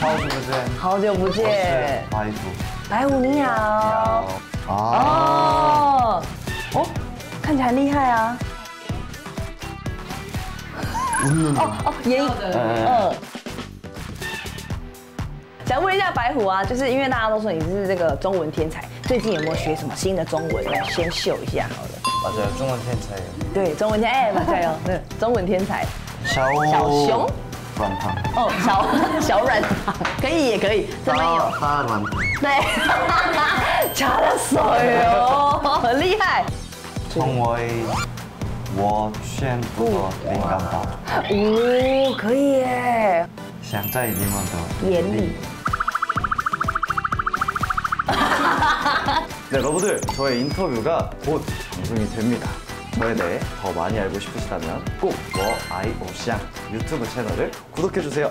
好久不见，好久不见，白虎，白虎你好，哦，哦，看起来很厉害啊，哦哦，爷嗯。想问一下白虎啊，就是因为大家都说你是这个中文天才，最近有没有学什么新的中文？先秀一下，好的。大家中文天才。对，中文天哎，加油！对，中文天才。小小熊。软糖。哦，小小软糖可以也可以，这边有。大软糖。对，加了水哦，很厉害。成为我全部的灵感吧。哦，可以耶，想在你们的眼里。 네, 여러분들 저의 인터뷰가 곧 방송이 됩니다. 저에 대해 더 많이 알고 싶으시다면 꼭 워 아이 오시앙 유튜브 채널을 구독해 주세요.